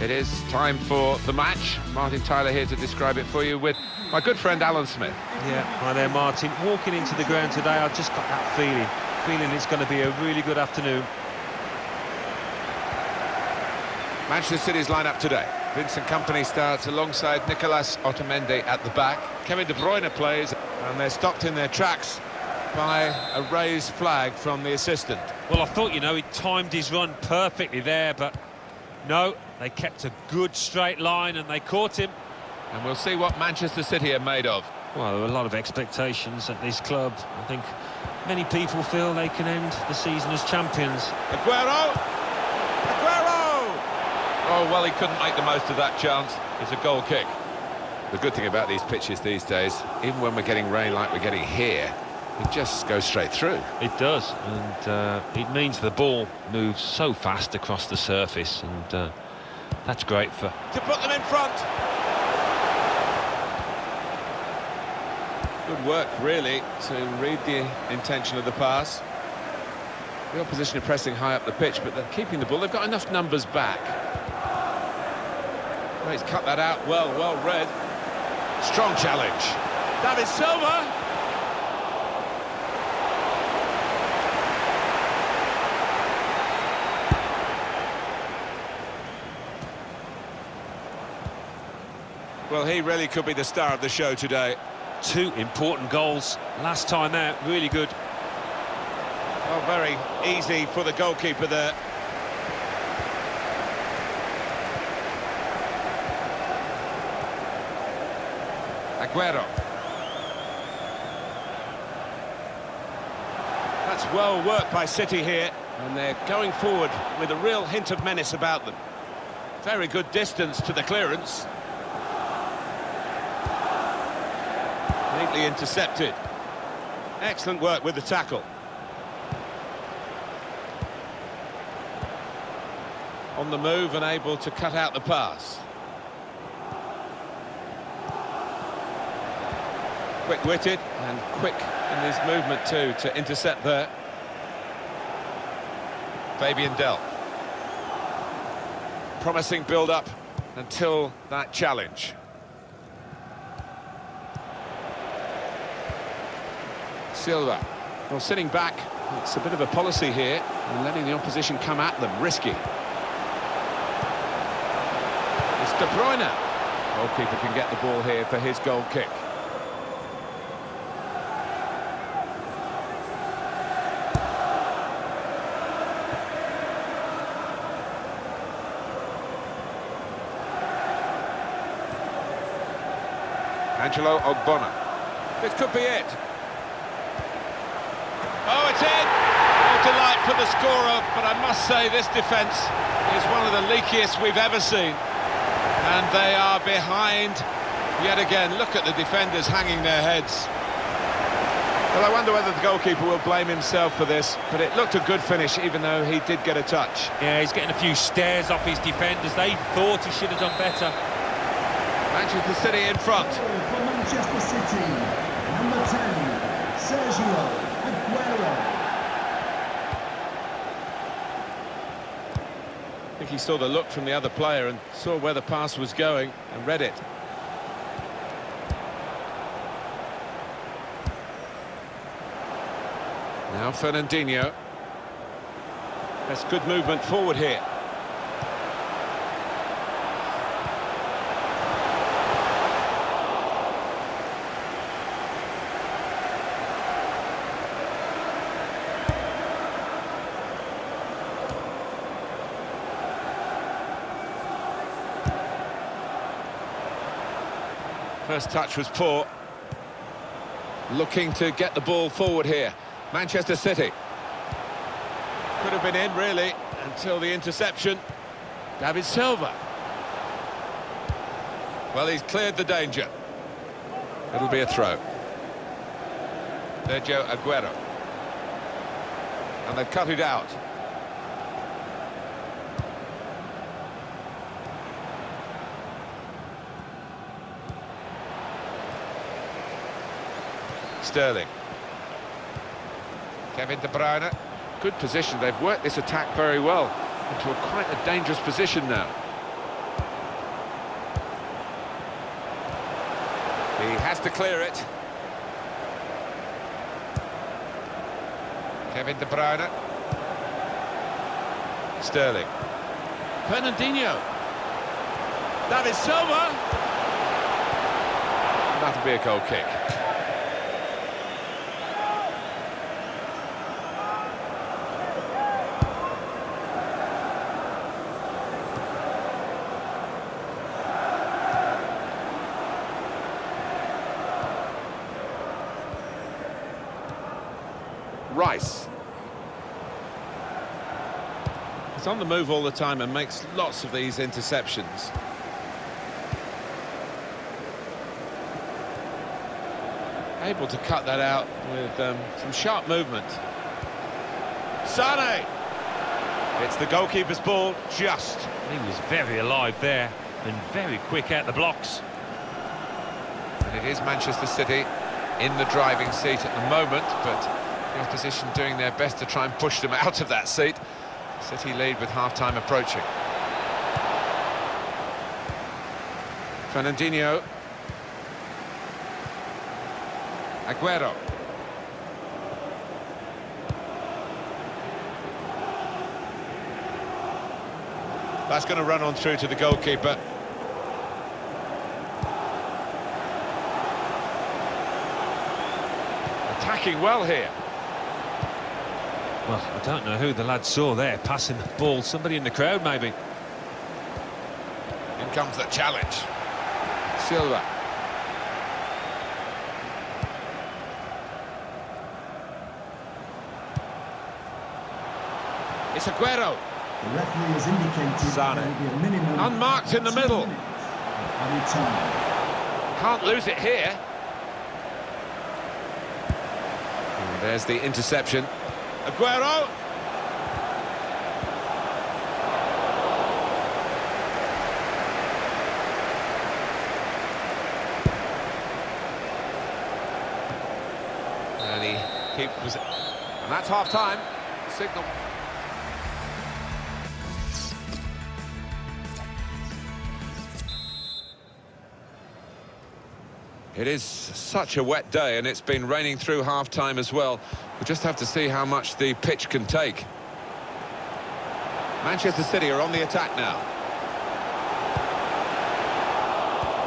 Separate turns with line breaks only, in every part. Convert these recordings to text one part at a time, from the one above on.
It is time for the match. Martin Tyler here to describe it for you with my good friend Alan Smith.
Yeah, hi there, Martin. Walking into the ground today, I've just got that feeling. Feeling it's going to be a really good afternoon.
Manchester City's lineup today. Vincent Kompany starts alongside Nicolas Otamendi at the back. Kevin De Bruyne plays, and they're stopped in their tracks by a raised flag from the assistant.
Well, I thought, you know, he timed his run perfectly there, but no, they kept a good straight line and they caught him.
And we'll see what Manchester City are made of.
Well, there are a lot of expectations at this club. I think many people feel they can end the season as champions.
Aguero! Aguero! Oh, well, he couldn't make the most of that chance. It's a goal kick. The good thing about these pitches these days, even when we're getting rain like we're getting here, it just goes straight through.
It does, and uh, it means the ball moves so fast across the surface, and uh, that's great for...
To put them in front! Good work, really, to read the intention of the pass. The opposition are pressing high up the pitch, but they're keeping the ball. They've got enough numbers back. Well, he's cut that out well, well read. Strong challenge. David Silva! Well, he really could be the star of the show today.
Two important goals last time out, really good.
Well, very easy for the goalkeeper there. Aguero. That's well worked by City here, and they're going forward with a real hint of menace about them. Very good distance to the clearance. Neatly intercepted. Excellent work with the tackle. On the move and able to cut out the pass. Quick-witted and quick in his movement too to intercept there. Fabian Delph. Promising build-up until that challenge. Silva. Well, sitting back, it's a bit of a policy here, and letting the opposition come at them, risky. It's De Bruyne. Goalkeeper can get the ball here for his goal kick. Angelo Ogbonna. This could be it. Oh, it's in! Oh, delight for the scorer, but I must say this defence is one of the leakiest we've ever seen. And they are behind yet again. Look at the defenders hanging their heads. Well, I wonder whether the goalkeeper will blame himself for this, but it looked a good finish, even though he did get a touch.
Yeah, he's getting a few stares off his defenders. They thought he should have done better.
Manchester City in front.
For Manchester City, number 10, Sergio Aguero.
I think he saw the look from the other player and saw where the pass was going and read it. Now Fernandinho. That's good movement forward here. First touch was poor. Looking to get the ball forward here. Manchester City. Could have been in, really, until the interception. David Silva. Well, he's cleared the danger. It'll be a throw. Sergio Aguero. And they've cut it out. Sterling. Kevin De Bruyne, good position. They've worked this attack very well into a quite a dangerous position now. He has to clear it. Kevin De Bruyne. Sterling. Fernandinho. That is Silva. That'll be a goal kick. On the move all the time and makes lots of these interceptions. Able to cut that out with um, some sharp movement. Sane! It's the goalkeeper's ball, just.
He was very alive there and very quick out the blocks.
And it is Manchester City in the driving seat at the moment, but the opposition doing their best to try and push them out of that seat. City lead with half-time approaching. Fernandinho. Aguero. That's going to run on through to the goalkeeper. Attacking well here.
Well, I don't know who the lad saw there passing the ball. Somebody in the crowd, maybe.
In comes the challenge. Silva. It's Aguero.
The referee has indicated
Sane.
there will be a minimum
Unmarked in the middle.
minutes of added time.
Can't lose it here. And there's the interception. Aguero. And he keeps... And that's half-time. Signal. It is such a wet day and it's been raining through half-time as well. We'll just have to see how much the pitch can take. Manchester City are on the attack now.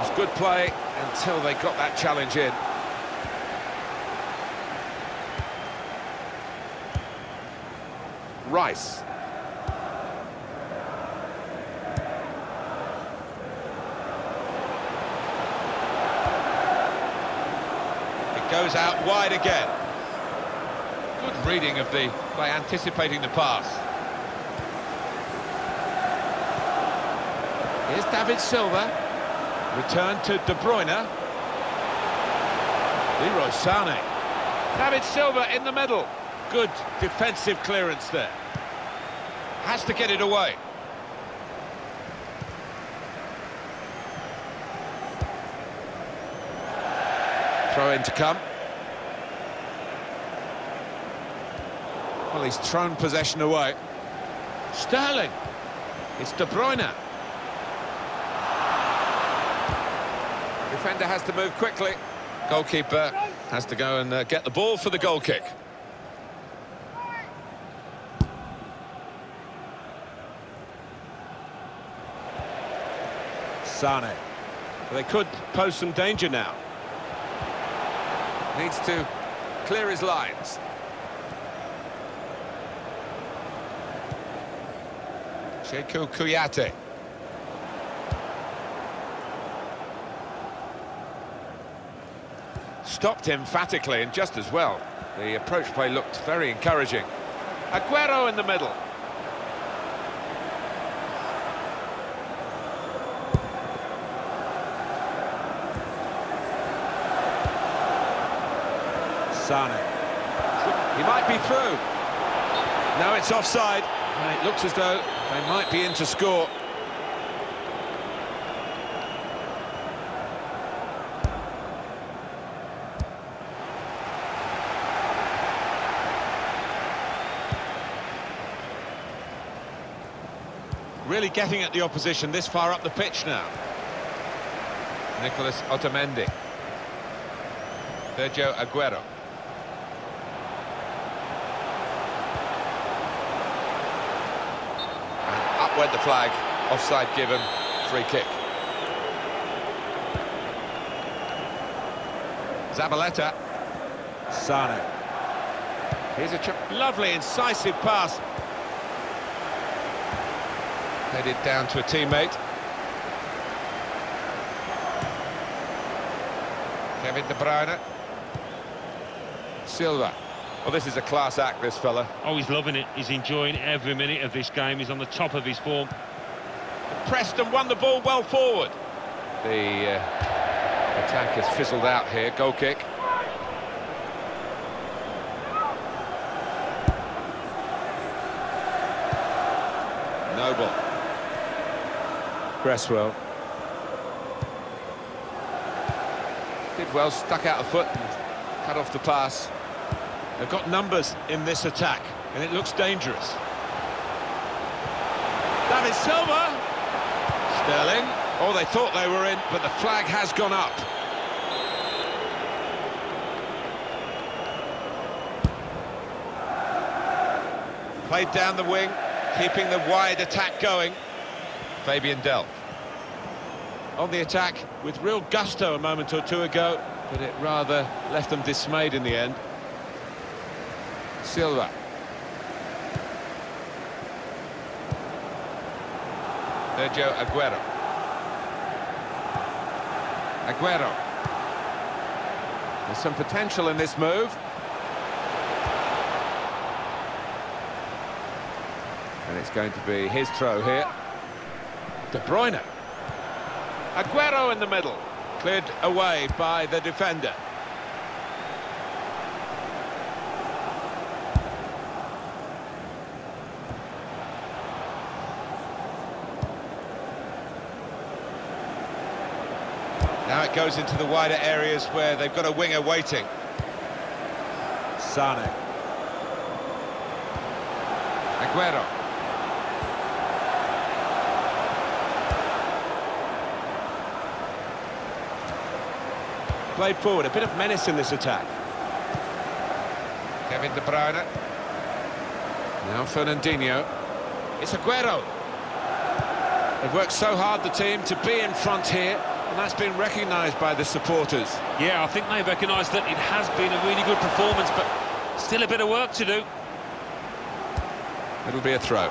It's good play until they got that challenge in. Rice. It goes out wide again. Good reading of the by anticipating the pass. Here's David Silva. Return to De Bruyne. Leroy Sane. David Silva in the middle. Good defensive clearance there. Has to get it away. Throw in to come. Well, he's thrown possession away. Sterling. It's De Bruyne. Defender has to move quickly. Goalkeeper has to go and uh, get the ball for the goal kick. Sane. They could pose some danger now. Needs to clear his lines. Cheikhou Kouyaté. Stopped emphatically and just as well. The approach play looked very encouraging. Aguero in the middle. Sane. He might be through. Now it's offside. And it looks as though they might be in to score. Really getting at the opposition this far up the pitch now. Nicolas Otamendi. Sergio Aguero. And up went the flag, offside given, free kick. Zabaleta. Sane. Here's a lovely, incisive pass. Headed down to a teammate. Kevin De Bruyne. Silva. Well, this is a class act, this fella.
Oh, he's loving it. He's enjoying every minute of this game. He's on the top of his form.
Preston won the ball well forward. The uh, attack has fizzled out here. Goal kick. Noble. Cresswell. Did well, stuck out a foot and cut off the pass. They've got numbers in this attack, and it looks dangerous. That is Silva. Sterling. Oh, they thought they were in, but the flag has gone up. Played down the wing, keeping the wide attack going. Fabian Delph. On the attack with real gusto a moment or two ago, but it rather left them dismayed in the end. Silva. Sergio Aguero. Aguero. There's some potential in this move. And it's going to be his throw here. De Bruyne. Aguero in the middle. Cleared away by the defender. Goes into the wider areas where they've got a winger waiting. Sane. Aguero. Played forward, a bit of menace in this attack. Kevin De Bruyne. Now Fernandinho. It's Aguero. They've worked so hard, the team, to be in front here, and that's been recognised by the supporters.
Yeah, I think they recognise that it has been a really good performance, but still a bit of work to do.
It'll be a throw.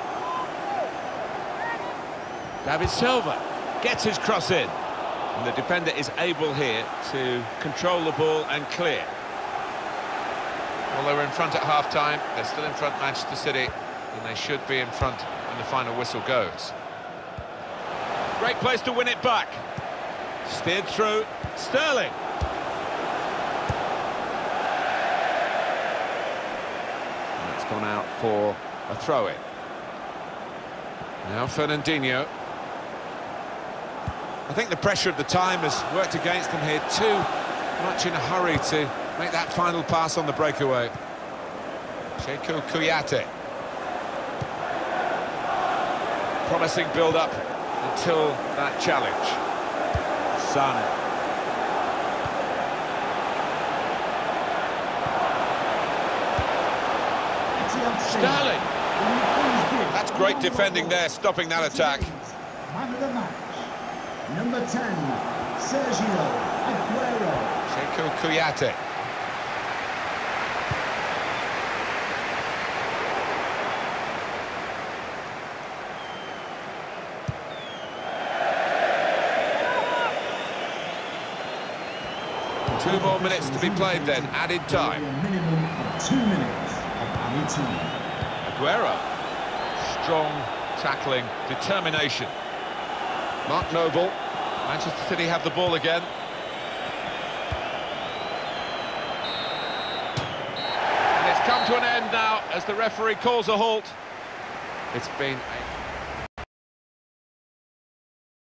David Silva gets his cross in. And the defender is able here to control the ball and clear. Well, they were in front at half-time. They're still in front Manchester City. And they should be in front when the final whistle goes. Great place to win it back. Steered through. Sterling. And it's gone out for a throw-in. Now Fernandinho. I think the pressure of the time has worked against them here. Too much in a hurry to make that final pass on the breakaway. Cheikhou Kouyaté. Promising build-up until that challenge. Sane. Sterling. That's great defending there, stopping that attack.
Man of the match. Number 10, Sergio Aguero.
Cheikhou Kouyaté. Two more minutes to be played then, added time.
Minimum of two minutes of added time.
Aguero. Strong tackling, determination. Mark Noble. Manchester City have the ball again. And it's come to an end now as the referee calls a halt. It's been a